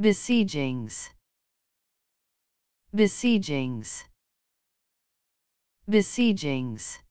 besiegings. Besiegings. Besiegings.